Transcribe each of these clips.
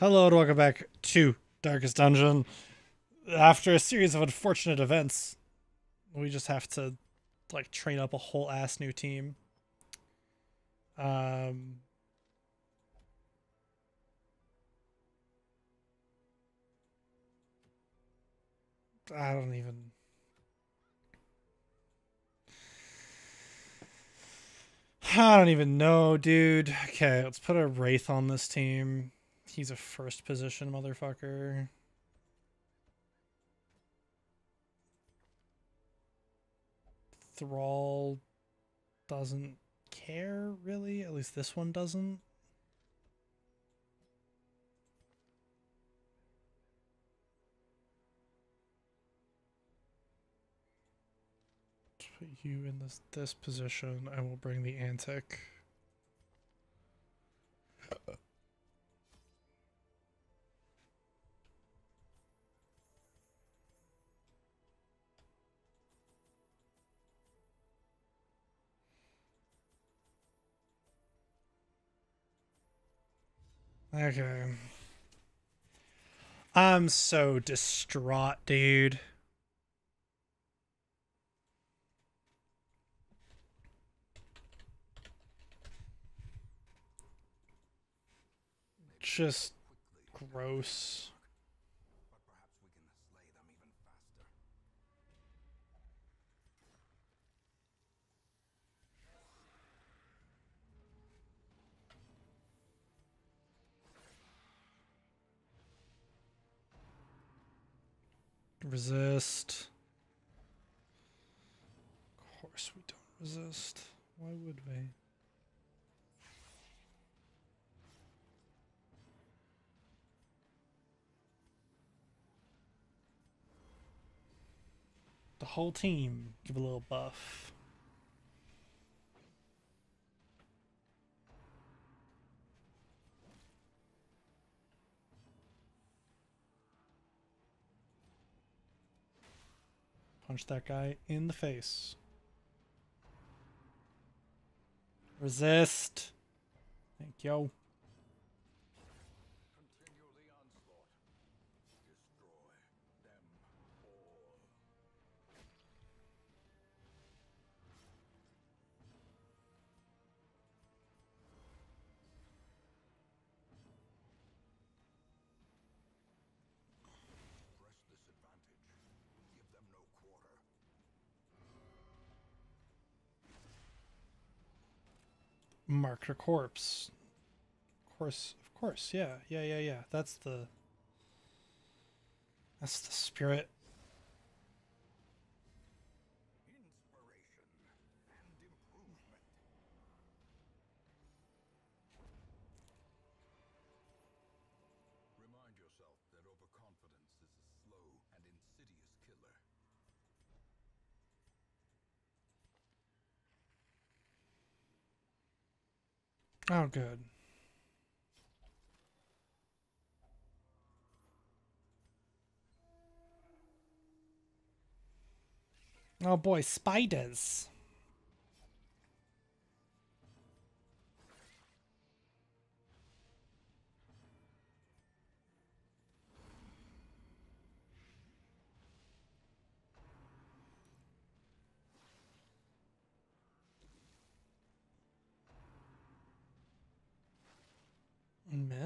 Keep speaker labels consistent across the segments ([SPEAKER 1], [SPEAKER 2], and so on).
[SPEAKER 1] Hello and welcome back to Darkest Dungeon. After a series of unfortunate events, we just have to like train up a whole ass new team. Um I don't even I don't even know, dude. Okay, let's put a Wraith on this team. He's a first position motherfucker. Thrall doesn't care, really. At least this one doesn't. Put you in this this position. I will bring the antic. Okay. I'm so distraught, dude. Just gross. Resist. Of course we don't resist. Why would we? The whole team give a little buff. Punch that guy in the face. Resist. Thank you. Marked her corpse. Of course, of course, yeah, yeah, yeah, yeah. That's the. That's the spirit. Oh, good. Oh boy, spiders.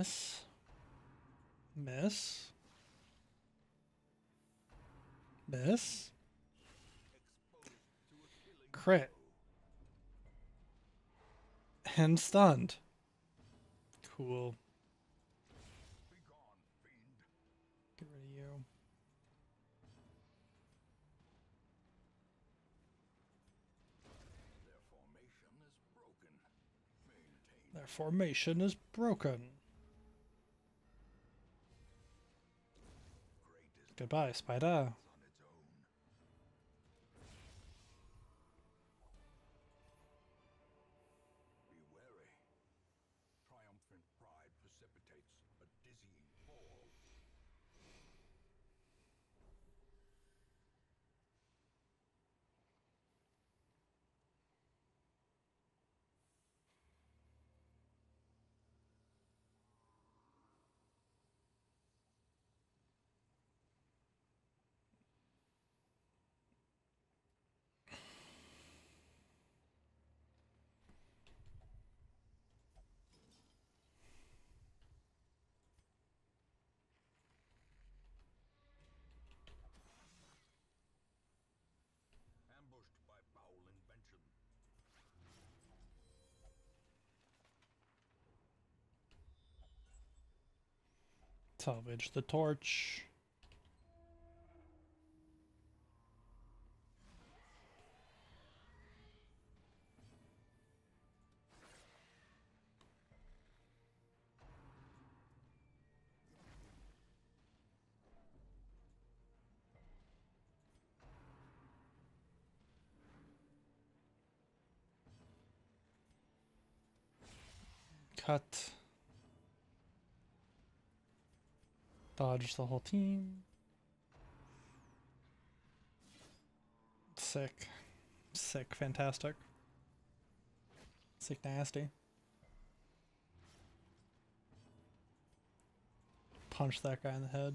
[SPEAKER 1] Miss. Miss. Miss. Crit. And stunned. Cool. Get rid of you.
[SPEAKER 2] Their formation is broken.
[SPEAKER 1] Goodbye, spider. Salvage the torch. Cut. Dodge the whole team. Sick. Sick. Fantastic. Sick nasty. Punch that guy in the head.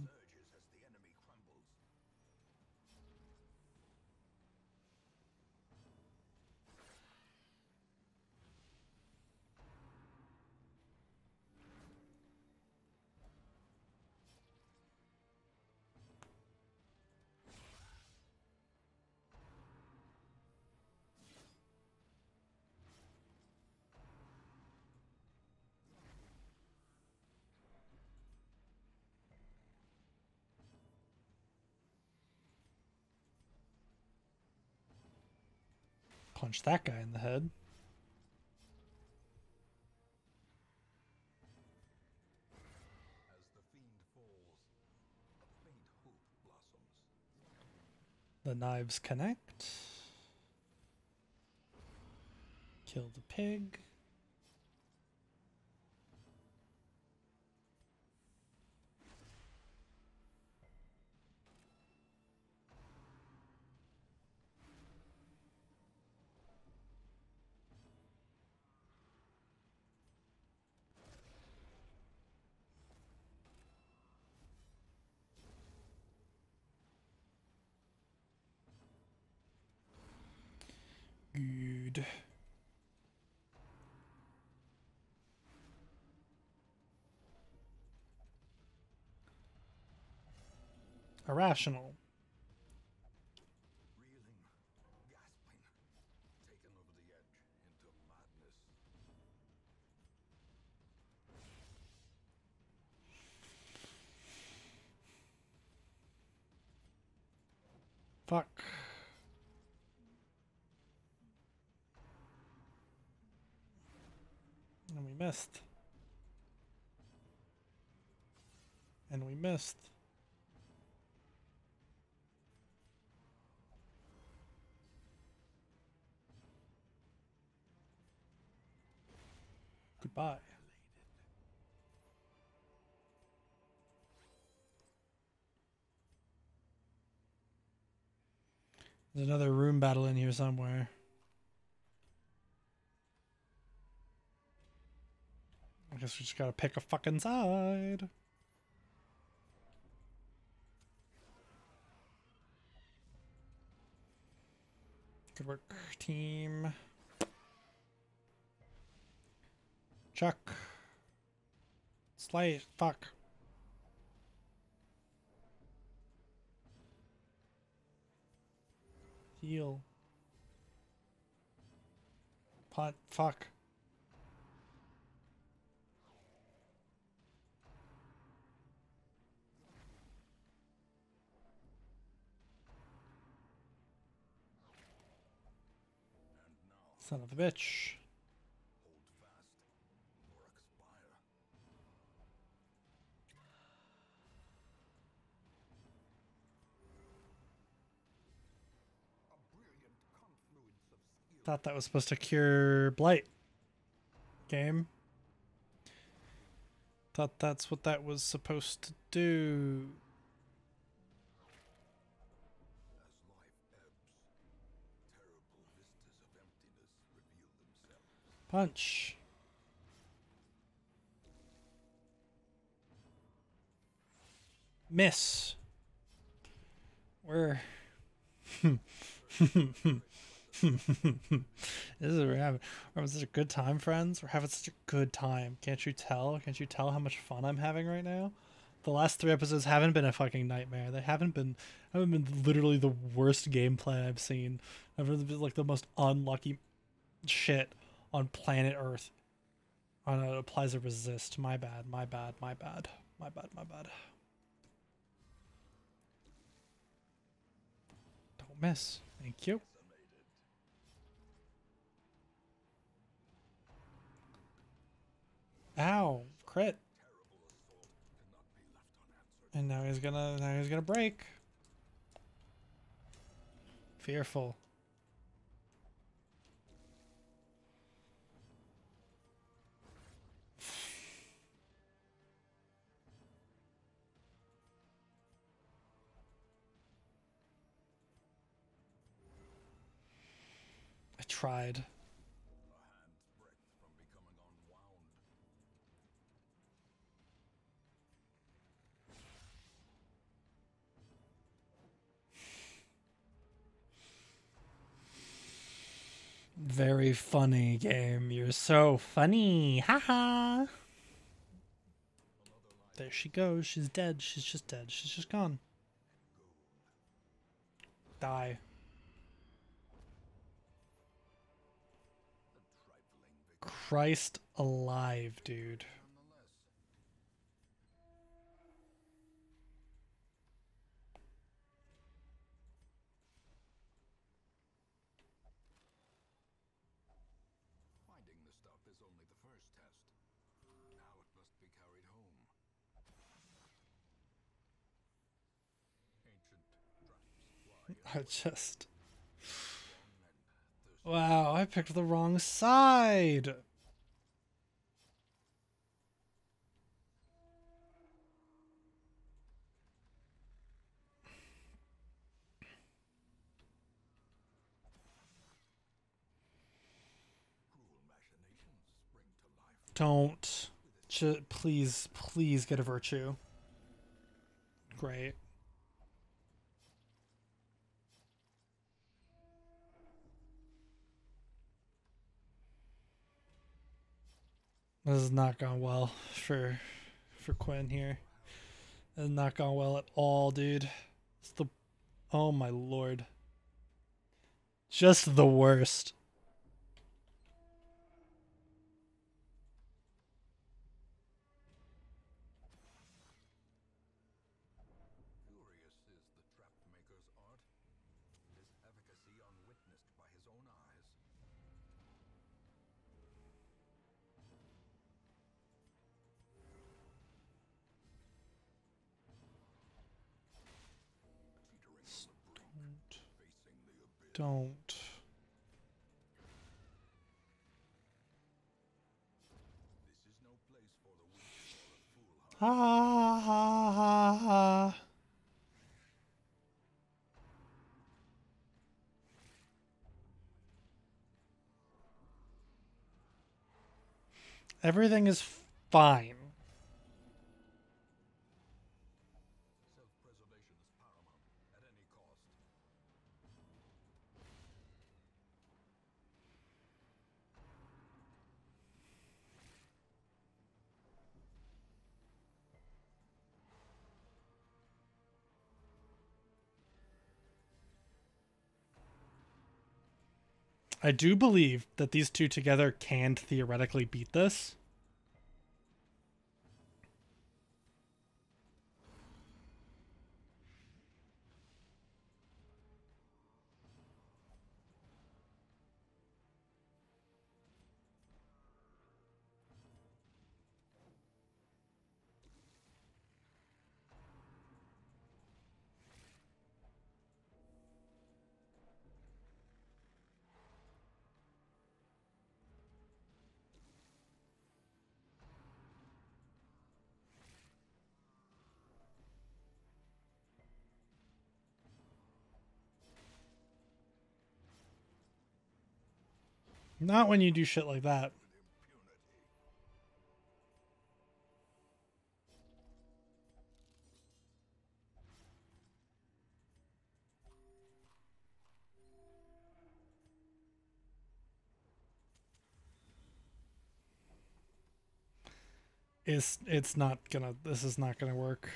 [SPEAKER 1] Punch that guy in the head.
[SPEAKER 2] The
[SPEAKER 1] knives connect. Kill the pig. Irrational.
[SPEAKER 2] Reeling, gasping, taken over the edge into madness.
[SPEAKER 1] Fuck. And we missed. And we missed. Goodbye. There's another room battle in here somewhere. I guess we just gotta pick a fucking side. Good work, team. Chuck. Slay. Fuck. Heal. Punt. Fuck. Son of a bitch. Thought that was supposed to cure blight. Game. Thought that's what that was supposed to do. Punch. Miss. We're. this is we're having, we're having such a good time, friends. We're having such a good time. Can't you tell? Can't you tell how much fun I'm having right now? The last three episodes haven't been a fucking nightmare. They haven't been haven't been literally the worst gameplay I've seen. I've really been like the most unlucky shit on planet Earth. Oh no, it applies a resist. My bad, my bad, my bad. My bad, my bad. Don't miss. Thank you. Ow, crit. And now he's gonna now he's gonna break. Fearful. I tried. Very funny game. You're so funny. Haha. There she goes. She's dead. She's just dead. She's just gone. Die. Christ alive, dude. I just. Wow, I picked the wrong side. Don't. J- please, please get a virtue. Great. This has not gone well for for Quinn here. This has not gone well at all, dude. It's the oh my lord. Just the worst.
[SPEAKER 2] Foolhardy.
[SPEAKER 1] Ha ha ha ha. Everything is fine. I do believe that these two together can theoretically beat this. Not when you do shit like that. It's it's not gonna this is not gonna work.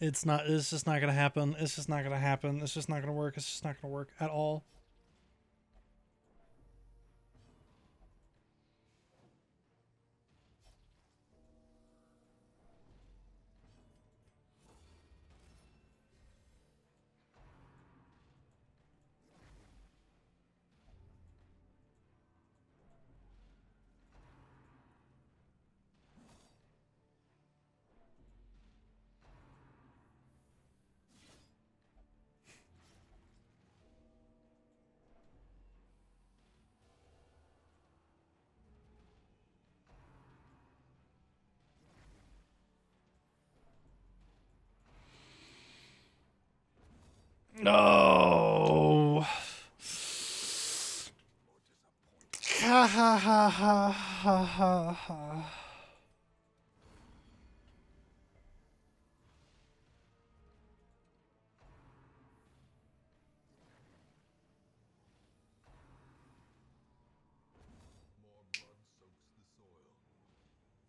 [SPEAKER 1] It's not it's just not gonna happen. It's just not gonna happen. It's just not gonna work. It's just not gonna work at all. No. Ha ha ha ha ha ha ha.
[SPEAKER 2] More blood soaks the soil,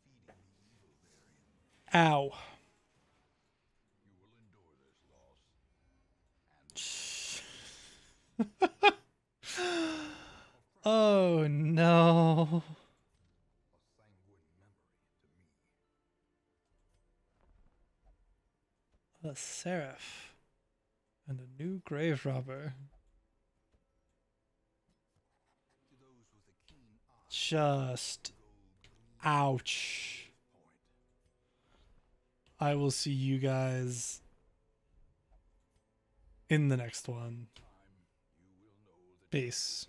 [SPEAKER 2] feeding the evil therein.
[SPEAKER 1] Ow.
[SPEAKER 2] You will endure this loss.
[SPEAKER 1] Oh no.
[SPEAKER 2] A
[SPEAKER 1] seraph. And a new grave robber. Just ouch. I will see you guys in the next one.
[SPEAKER 2] Time you will know the
[SPEAKER 1] Peace.